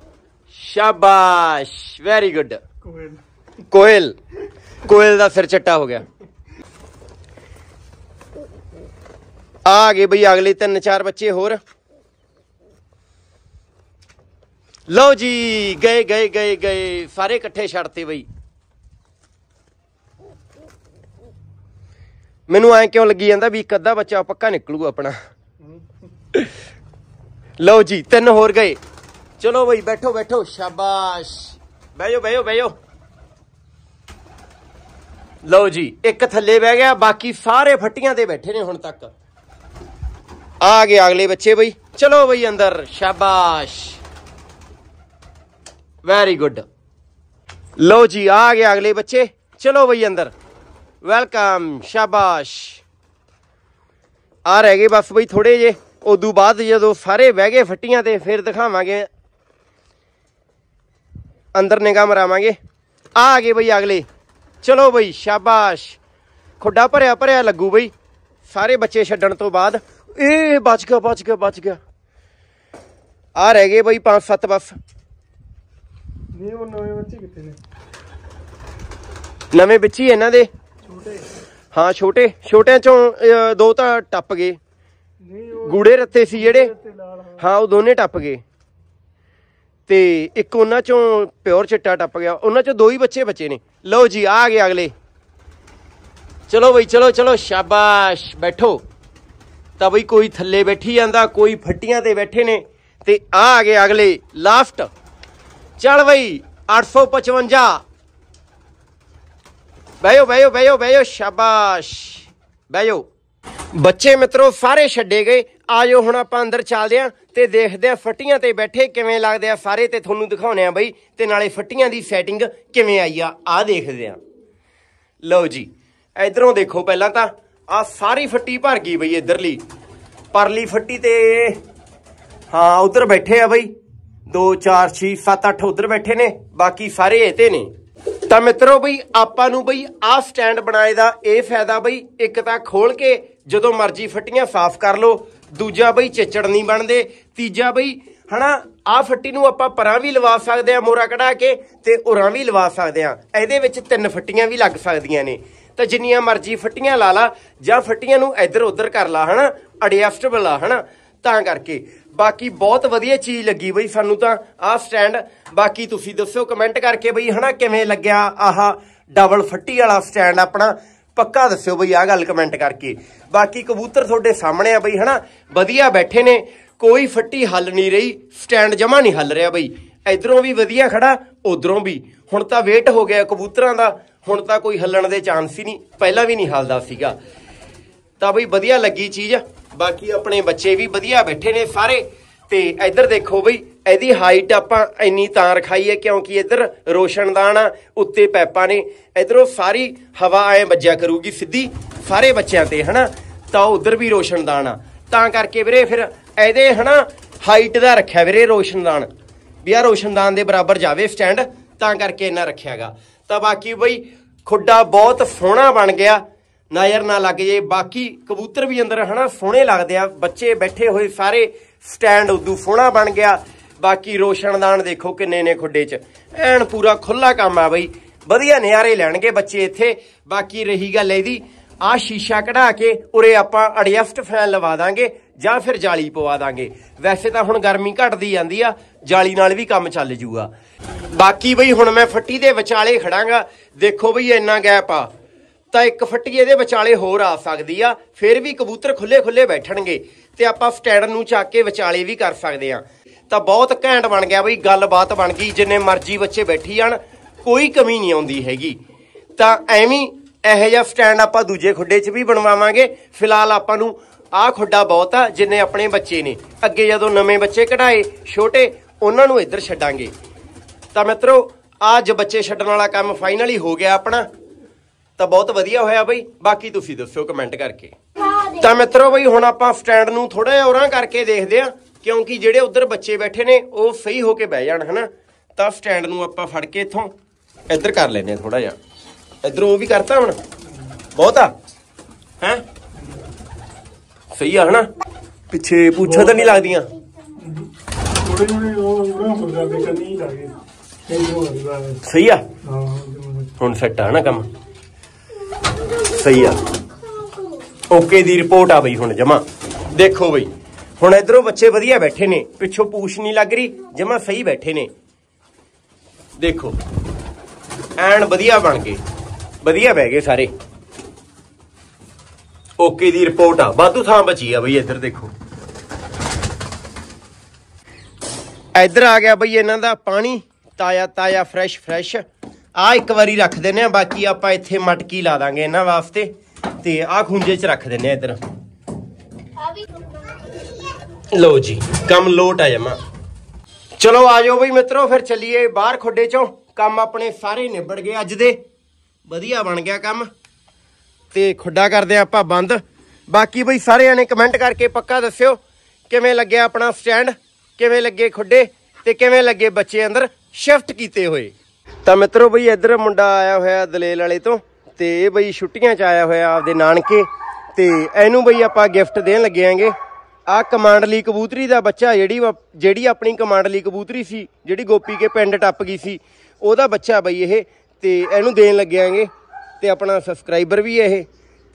ਸ਼ਾਬਾਸ਼ ਵੈਰੀ ਗੁੱਡ ਕੋਇਲ। ਕੋਇਲ ਦਾ ਸਿਰ ਚੱਟਾ ਹੋ ਗਿਆ। ਆ ਗਏ ਬਈ ਅਗਲੇ ਤਿੰਨ ਚਾਰ ਬੱਚੇ ਹੋਰ। ਲਓ ਜੀ, ਗਏ ਗਏ ਗਏ ਗਏ। ਸਾਰੇ ਇਕੱਠੇ ਛੱਡਤੇ ਬਈ। ਮੈਨੂੰ ਐਂ ਕਿਉਂ ਲੱਗੀ ਜਾਂਦਾ ਵੀ ਇੱਕ ਅੱਧਾ ਬੱਚਾ ਪੱਕਾ ਨਿਕਲੂ ਆਪਣਾ? ਲਓ ਜੀ, ਤਿੰਨ ਹੋਰ ਗਏ। ਚਲੋ ਬਈ, ਬੈਠੋ ਬੈਠੋ। ਸ਼ਾਬਾਸ਼। ਬਹਿ ਬਹਿਓ ਬਹਿ ਲਓ ਜੀ, ਇੱਕ ਥੱਲੇ ਬਹਿ ਗਿਆ, ਬਾਕੀ ਸਾਰੇ ਫੱਟੀਆਂ ਤੇ ਬੈਠੇ ਨੇ ਹੁਣ ਤੱਕ। ਆ ਗਏ ਅਗਲੇ ਬੱਚੇ ਬਈ। ਚਲੋ ਬਈ, ਅੰਦਰ। ਸ਼ਾਬਾਸ਼। ਵੈਰੀ ਗੁੱਡ ਲਓ ਜੀ, ਆ ਗਏ ਅਗਲੇ ਬੱਚੇ। ਚਲੋ ਬਈ ਅੰਦਰ। ਵੈਲਕਮ ਸ਼ਾਬਾਸ਼। ਆ ਰਹਿ ਗਏ ਬਸ ਬਈ ਥੋੜੇ ਜੇ ਉਦੋਂ ਬਾਅਦ ਜਦੋਂ ਸਾਰੇ ਬਹਿ ਗਏ ਫੱਟੀਆਂ ਤੇ, ਫਿਰ ਦਿਖਾਵਾਂਗੇ। ਅੰਦਰ ਨਿਗਾਹ ਮਰਾਵਾਂਗੇ। ਆ ਗਏ ਬਈ ਅਗਲੇ। ਚਲੋ ਬਈ, ਸ਼ਾਬਾਸ਼। ਖੁੱਡਾ ਭਰਿਆ ਭਰਿਆ ਲੱਗੂ ਬਈ। ਸਾਰੇ ਬੱਚੇ ਛੱਡਣ ਤੋਂ ਬਾਅਦ। ਇਹ ਬਚ ਗਿਆ ਬਚ ਗਿਆ ਬਚ ਗਿਆ। ਆ ਰਹਿ ਗਏ ਬਈ ਪੰਜ ਸੱਤ ਬਸ। ਨਹੀਂ ਉਹ ਨਵੇਂ ਬੱਚੇ ਕਿੱਥੇ ਨੇ? ਨਵੇਂ ਵਿੱਚ ਹੀ ਇਹਨਾਂ ਦੇ? ਛੋਟੇ। ਹਾਂ ਛੋਟੇ। ਛੋਟਿਆਂ ਚੋਂ ਅਹ, ਦੋ ਤਾਂ ਟੱਪ ਗਏ। ਨਹੀਂ ਉਹ ਗੂੜੇ ਰੱਤੇ ਸੀ ਜਿਹੜੇ? ਤੇ ਲਾਲ ਹਾਂ। ਹਾਂ ਉਹ ਦੋਨੇ ਟੱਪ ਗਏ। ਤੇ ਇੱਕ ਉਹਨਾਂ ਚੋਂ ਪਿਓਰ ਚਿੱਟਾ ਟੱਪ ਗਿਆ। ਉਹਨਾਂ ਚੋਂ ਦੋ ਹੀ ਬੱਚੇ ਬਚੇ ਨੇ। ਲਓ ਜੀ ਆ ਗਏ ਅਗਲੇ। ਚਲੋ ਬਈ ਚਲੋ ਚਲੋ ਸ਼ਾਬਾਸ਼। ਬੈਠੋ। ਤਾਂ ਬਈ ਕੋਈ ਥੱਲੇ ਬੈਠੀ ਜਾਂਦਾ ਕੋਈ ਫੱਟੀਆਂ ਤੇ ਬੈਠੇ ਨੇ। ਤੇ ਆ ਆ ਗਏ ਅਗਲੇ ਲਾਸਟ। ਚੱਲ ਬਈ 855 ਬਹਿਓ ਬਹਿਓ ਬਹਿਓ ਬਹਿਓ, ਸ਼ਾਬਾਸ਼। ਬਹਿਓ। ਬੱਚੇ ਮਿੱਤਰੋ, ਸਾਰੇ ਛੱਡੇ ਗਏ। ਆਜੋ ਹੁਣ ਆਪਾਂ ਅੰਦਰ ਚੱਲਦੇ ਆਂ ਤੇ ਦੇਖਦੇ ਆਂ ਫੱਟੀਆਂ ਤੇ ਬੈਠੇ ਕਿਵੇਂ ਲੱਗਦੇ ਆ ਸਾਰੇ ਤੇ ਤੁਹਾਨੂੰ ਦਿਖਾਉਣੇ ਆ ਬਈ ਤੇ ਨਾਲੇ ਫੱਟੀਆਂ ਦੀ ਸੈਟਿੰਗ ਕਿਵੇਂ ਆਈ ਆ ਆ ਦੇਖਦੇ ਆਂ। ਲਓ ਜੀ, ਇਧਰੋਂ ਦੇਖੋ ਪਹਿਲਾਂ ਤਾਂ ਆ ਸਾਰੀ ਫੱਟੀ ਭਰ ਗਈ ਬਈ ਇਧਰਲੀ। ਪਰਲੀ ਫੱਟੀ ਤੇ, ਹਾਂ, ਉਧਰ ਬੈਠੇ ਆ ਬਈ। 2 4 6 7 8 ਉਧਰ ਬੈਠੇ ਨੇ, ਬਾਕੀ ਸਾਰੇ ਇਹ ਤੇ ਨੇ। ਤਾਂ ਮਿੱਤਰੋ ਬਈ, ਆਪਾਂ ਨੂੰ ਬਈ ਆਹ ਸਟੈਂਡ ਬਣਾਏ ਦਾ ਇਹ ਫਾਇਦਾ ਬਈ, ਇੱਕ ਤਾਂ ਖੋਲ ਕੇ ਜਦੋਂ ਮਰਜ਼ੀ ਫੱਟੀਆਂ ਸਾਫ਼ ਕਰ ਲਓ, ਦੂਜਾ ਬਈ ਚਿੱਚੜ ਨਹੀਂ ਬਣਦੇ, ਤੀਜਾ ਬਈ, ਹਨਾ, ਆਹ ਫੱਟੀ ਨੂੰ ਆਪਾਂ ਪਰਾਂ ਵੀ ਲਵਾ ਸਕਦੇ ਆ ਮੋਰਾ ਕਢਾ ਕੇ ਤੇ ਉਰਾਂ ਵੀ ਲਵਾ ਸਕਦੇ ਆ ਇਹਦੇ ਵਿੱਚ ਤਿੰਨ ਫੱਟੀਆਂ ਵੀ ਲੱਗ ਸਕਦੀਆਂ ਨੇ। ਤਾਂ ਜਿੰਨੀਆਂ ਮਰਜ਼ੀ ਫੱਟੀਆਂ ਲਾ ਲਾ ਜਾਂ ਫੱਟੀਆਂ ਨੂੰ ਇੱਧਰ ਉੱਧਰ ਕਰ ਲਾ, ਹਨਾ ਐਡਜਸਟੇਬਲ ਆ, ਹਨਾ, ਤਾਂ ਕਰਕੇ। ਬਾਕੀ ਬਹੁਤ ਵਧੀਆ ਚੀਜ਼ ਲੱਗੀ ਬਈ ਸਾਨੂੰ ਤਾਂ ਆਹ ਸਟੈਂਡ ਬਾਕੀ ਤੁਸੀਂ ਦੱਸਿਓ ਕਮੈਂਟ ਕਰਕੇ ਬਈ ਹਨਾ ਕਿਵੇਂ ਲੱਗਿਆ ਆਹ ਡਬਲ ਫੱਟੀ ਵਾਲਾ ਸਟੈਂਡ ਆਪਣਾ। ਪੱਕਾ ਦੱਸਿਓ ਬਈ ਆਹ ਗੱਲ ਕਮੈਂਟ ਕਰਕੇ। ਬਾਕੀ ਕਬੂਤਰ ਤੁਹਾਡੇ ਸਾਹਮਣੇ ਆ ਬਈ ਹਨਾ। ਵਧੀਆ ਬੈਠੇ ਨੇ। ਕੋਈ ਫੱਟੀ ਹੱਲ ਨਹੀਂ ਰਹੀ। ਸਟੈਂਡ ਜਮਾ ਨਹੀਂ ਹੱਲ ਰਿਹਾ ਬਈ। ਇਧਰੋਂ ਵੀ ਵਧੀਆ ਖੜਾ, ਉਧਰੋਂ ਵੀ। ਹੁਣ ਤਾਂ ਵੇਟ ਹੋ ਗਿਆ ਕਬੂਤਰਾਂ ਦਾ। ਹੁਣ ਤਾਂ ਕੋਈ ਹੱਲਣ ਦੇ ਚਾਂਸ ਹੀ ਨਹੀਂ। ਪਹਿਲਾਂ ਵੀ ਨਹੀਂ ਹੱਲਦਾ ਸੀਗਾ। ਤਾਂ ਬਈ ਵਧੀਆ ਲੱਗੀ ਚੀਜ਼। ਬਾਕੀ ਆਪਣੇ ਬੱਚੇ ਵੀ ਵਧੀਆ ਬੈਠੇ ਨੇ ਸਾਰੇ। ਤੇ ਇੱਧਰ ਦੇਖੋ ਬਈ, ਇਹਦੀ ਹਾਈਟ ਆਪਾਂ ਇੰਨੀ ਤਾਂ ਰਖਾਈ ਹੈ ਕਿਉਂਕਿ ਇੱਧਰ ਰੋਸ਼ਨਦਾਨ ਆ, ਉੱਤੇ ਪੈਪਾਂ ਨੇ। ਇਧਰੋਂ ਸਾਰੀ ਹਵਾ ਐ ਵੱਜਿਆ ਕਰੂਗੀ ਸਿੱਧੀ ਸਾਰੇ ਬੱਚਿਆਂ ਤੇ, ਹਨਾ? ਤਾਂ ਉਧਰ ਵੀ ਰੋਸ਼ਨਦਾਨ ਆ। ਤਾਂ ਕਰਕੇ ਵੀਰੇ ਫਿਰ ਇਹਦੇ, ਹਨਾ ਹਾਈਟ ਦਾ ਰੱਖਿਆ ਵੀਰੇ ਰੋਸ਼ਨਦਾਨ। ਵੀ ਆ ਰੋਸ਼ਨਦਾਨ ਦੇ ਬਰਾਬਰ ਜਾਵੇ ਸਟੈਂਡ ਤਾਂ ਕਰਕੇ ਇਹਨਾਂ ਰੱਖਿਆਗਾ। ਤਾਂ ਬਾਕੀ ਬਈ, ਖੁੱਡਾ ਬਹੁਤ ਸੋਹਣਾ ਬਣ ਗਿਆ। ਨਜ਼ਰ ਨਾ ਲੱਗ ਜੇ। ਬਾਕੀ ਕਬੂਤਰ ਵੀ ਅੰਦਰ ਹਨਾ, ਸੋਹਣੇ ਲੱਗਦੇ ਆ। ਬੱਚੇ ਬੈਠੇ ਹੋਏ ਸਾਰੇ ਸਟੈਂਡ ਉਦੋਂ ਸੋਹਣਾ ਬਣ ਗਿਆ। ਬਾਕੀ ਰੋਸ਼ਨਦਾਨ ਦੇਖੋ ਕਿੰਨੇ ਨੇ ਖੁੱਡੇ 'ਚ। ਐਨ ਪੂਰਾ ਖੁੱਲਾ ਕੰਮ ਆ ਬਈ। ਵਧੀਆ ਨਿਆਰੇ ਲੈਣਗੇ ਬੱਚੇ ਇੱਥੇ। ਬਾਕੀ ਰਹੀ ਗੱਲ ਇਹਦੀ ਆ ਸ਼ੀਸ਼ਾ ਕਢਾ ਕੇ ਉਰੇ ਆਪਾਂ ਅਡਜਸਟ ਫੈਨ ਲਵਾ ਦਾਂਗੇ ਜਾਂ ਫਿਰ ਜਾਲੀ ਪਵਾ ਦਾਂਗੇ। ਵੈਸੇ ਤਾਂ ਹੁਣ ਗਰਮੀ ਘਟਦੀ ਜਾਂਦੀ ਆ, ਜਾਲੀ ਨਾਲ ਵੀ ਕੰਮ ਚੱਲ ਜੂਗਾ। ਬਾਕੀ ਬਈ ਹੁਣ ਮੈਂ ਫੱਟੀ ਦੇ ਵਿਚਾਲੇ ਖੜਾਂਗਾ। ਦੇਖੋ ਬਈ ਇੰਨਾ ਗੈਪ ਆ। ਤਾਂ ਇੱਕ ਫੱਟੀ ਇਹਦੇ ਵਿਚਾਲੇ ਹੋਰ ਆ ਸਕਦੀ ਆ, ਫਿਰ ਵੀ ਕਬੂਤਰ ਖੁੱਲੇ ਖੁੱਲੇ ਬੈਠਣਗੇ ਤੇ ਆਪਾਂ ਸਟੈਂਡ ਨੂੰ ਚੱਕ ਕੇ ਵਿਚਾਲੇ ਵੀ ਕਰ ਸਕਦੇ ਆ। ਤਾਂ ਬਹੁਤ ਘੈਂਟ ਬਣ ਗਿਆ ਬਈ, ਗੱਲਬਾਤ ਬਣ ਗਈ, ਜਿੰਨੇ ਮਰਜ਼ੀ ਬੱਚੇ ਬੈਠੀ ਜਾਣ, ਕੋਈ ਕਮੀ ਨਹੀਂ ਆਉਂਦੀ ਹੈਗੀ। ਤਾਂ ਐਵੇਂ ਇਹੋ ਜਿਹਾ ਸਟੈਂਡ ਆਪਾਂ ਦੂਜੇ ਖੁੱਡੇ 'ਚ ਵੀ ਬਣਵਾਵਾਂਗੇ। ਫਿਲਹਾਲ ਆਪਾਂ ਨੂੰ ਆਹ ਖੁੱਡਾ ਬਹੁਤ ਆ, ਜਿੰਨੇ ਆਪਣੇ ਬੱਚੇ ਨੇ। ਅੱਗੇ ਜਦੋਂ ਨਵੇਂ ਬੱਚੇ ਕਢਾਏ, ਛੋਟੇ, ਉਹਨਾਂ ਨੂੰ ਇੱਧਰ ਛੱਡਾਂਗੇ। ਤਾਂ ਮਿੱਤਰੋ, ਅੱਜ ਬੱਚੇ ਛੱਡਣ ਵਾਲਾ ਕੰਮ ਫਾਈਨਲੀ ਹੋ ਗਿਆ ਆਪਣਾ। ਤਾਂ ਬਹੁਤ ਵਧੀਆ ਹੋਇਆ ਬਈ। ਬਾਕੀ ਤੁਸੀਂ ਦੱਸਿਓ ਕਮੈਂਟ ਕਰਕੇ। ਤਾਂ ਮਿੱਤਰੋ ਬਈ ਹੁਣ ਆਪਾਂ ਸਟੈਂਡ ਨੂੰ ਥੋੜਾ ਜਿਹਾ ਉਰਾਂ ਕਰਕੇ ਦੇਖਦੇ ਆ ਕਿਉਂਕਿ ਜਿਹੜੇ ਉੱਧਰ ਬੱਚੇ ਬੈਠੇ ਨੇ ਉਹ ਸਹੀ ਹੋ ਕੇ ਬਹਿ ਜਾਣ ਹਨਾ? ਤਾਂ ਸਟੈਂਡ ਨੂੰ ਆਪਾਂ ਫੜ ਕੇ ਇੱਥੋਂ ਇੱਧਰ ਕਰ ਲੈਨੇ ਆ ਥੋੜਾ ਜਿਹਾ। ਇੱਧਰ ਉਹ ਵੀ ਕਰਤਾ ਹੁਣ। ਬਹੁਤ? ਆ ਹੈ? ਸਹੀ ਆ ਹਨਾ? ਪਿੱਛੇ ਪੁੱਛਾਂ ਤਾਂ ਨਹੀਂ ਲੱਗਦੀਆਂ। ਥੋੜੇ ਥੋੜੇ ਉਹ ਉਹਨਾਂ ਹੋ ਸਹੀ ਆ? ਹਾਂ ਹੁਣ ਸੈੱਟ ਆ ਨਾ ਕੰਮ? ਸਹੀ ਆ। ਓਕੇ ਦੀ ਰਿਪੋਰਟ ਆ ਬਈ ਹੁਣ ਜਮਾ। ਦੇਖੋ ਬਈ, ਹੁਣ ਇਧਰੋਂ ਬੱਚੇ ਵਧੀਆ ਬੈਠੇ ਨੇ, ਪਿੱਛੋਂ ਪੂਛ ਨਹੀਂ ਲੱਗ ਰਹੀ, ਜਮਾ ਸਹੀ ਬੈਠੇ ਨੇ। ਦੇਖੋ, ਐਨ ਵਧੀਆ ਬਣ ਗਏ, ਵਧੀਆ ਬਹਿ ਗਏ ਸਾਰੇ। ਓਕੇ ਦੀ ਰਿਪੋਰਟ ਆ, ਵਾਧੂ ਥਾਂ ਬਚੀ ਆ ਬਈ ਇੱਧਰ ਦੇਖੋ। ਇੱਧਰ ਆ ਗਿਆ ਬਈ ਇਹਨਾਂ ਦਾ ਪਾਣੀ ਤਾਇਆ ਤਾਇਆ ਫਰੈਸ਼ ਫਰੈਸ਼ ਆ ਇੱਕ ਵਾਰੀ ਰੱਖ ਦਿੰਨੇ ਆ, ਬਾਕੀ ਆਪਾਂ ਇੱਥੇ ਮਟਕੀ ਲਾ ਦਾਂਗੇ ਇਹਨਾਂ ਵਾਸਤੇ। ਤੇ ਆ ਖੁੰਝੇ 'ਚ ਰੱਖ ਦਿੰਨੇ ਆ ਇੱਧਰ। ਲਓ ਜੀ, ਕੰਮ ਲੋਟ ਆ ਜਮਾ। ਚਲੋ ਆ ਜਾਓ ਬਈ ਮਿੱਤਰੋ, ਫਿਰ ਚੱਲੀਏ ਬਾਹਰ ਖੁੱਡੇ ਚੋਂ। ਕੰਮ ਆਪਣੇ ਸਾਰੇ ਨਿਬੜ ਗਏ ਅੱਜ ਦੇ। ਵਧੀਆ ਬਣ ਗਿਆ ਕੰਮ। ਤੇ ਖੁੱਡਾ ਕਰਦੇ ਆ ਆਪਾਂ ਬੰਦ। ਬਾਕੀ ਬਈ ਸਾਰਿਆਂ ਨੇ ਕਮੈਂਟ ਕਰਕੇ ਪੱਕਾ ਦੱਸਿਓ, ਕਿਵੇਂ ਲੱਗਿਆ ਆਪਣਾ ਸਟੈਂਡ ਕਿਵੇਂ ਲੱਗੇ ਖੁੱਡੇ ਤੇ ਕਿਵੇਂ ਲੱਗੇ ਬੱਚੇ ਅੰਦਰ ਸ਼ਿਫਟ ਕੀਤੇ ਹੋਏ। ਤਾਂ ਮਿੱਤਰੋ ਬਈ ਇੱਧਰ ਮੁੰਡਾ ਆਇਆ ਹੋਇਆ ਦਲੇਲ ਵਾਲੇ ਤੋਂ ਤੇ ਇਹ ਬਈ ਛੁੱਟੀਆਂ 'ਚ ਆਇਆ ਹੋਇਆ ਆਪਦੇ ਨਾਨਕੇ ਤੇ ਇਹਨੂੰ ਬਈ ਆਪਾਂ ਗਿਫਟ ਦੇਣ ਲੱਗੇ ਆਂਗੇ। ਆ ਕਮਾਂਡਲੀ ਕਬੂਤਰੀ ਦਾ ਬੱਚਾ ਜਿਹੜੀ ਜਿਹੜੀ ਆਪਣੀ ਕਮਾਂਡਲੀ ਕਬੂਤਰੀ ਸੀ ਜਿਹੜੀ ਗੋਪੀ ਕੇ ਪਿੰਡ ਟੱਪ ਗਈ ਸੀ ਉਹਦਾ ਬੱਚਾ ਬਈ ਇਹ ਤੇ ਇਹਨੂੰ ਦੇਣ ਲੱਗਿਆਂਗੇ ਤੇ ਆਪਣਾ ਸਬਸਕ੍ਰਾਈਬਰ ਵੀ ਇਹ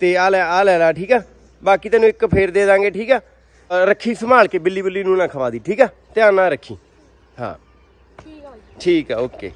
ਤੇ ਆ ਲੈ ਆ ਲੈ ਲੈ ਠੀਕ ਆ? ਬਾਕੀ ਤੈਨੂੰ ਇੱਕ ਫੇਰ ਦੇ ਦਾਂਗੇ ਠੀਕ ਆ? ਰੱਖੀ ਸੰਭਾਲ ਕੇ ਬਿੱਲੀ ਬਿੱਲੀ ਨੂੰ ਨਾ ਖਵਾ ਦੀ ਠੀਕ ਆ? ਧਿਆਨ ਨਾਲ ਰੱਖੀ। ਹਾਂ। ਠੀਕ ਆ ਓਕੇ।